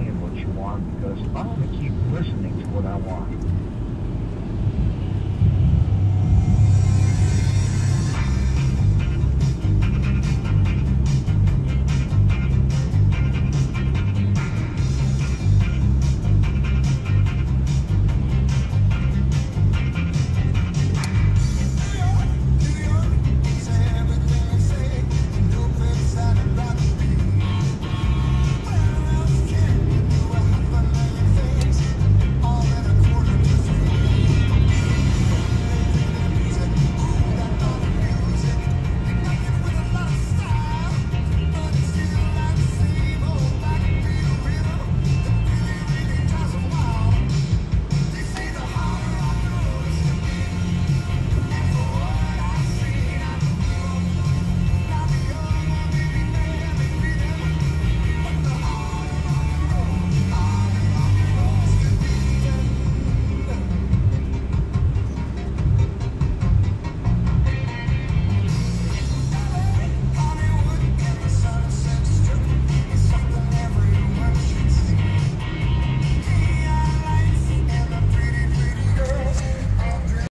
saying what you want because I want to keep listening.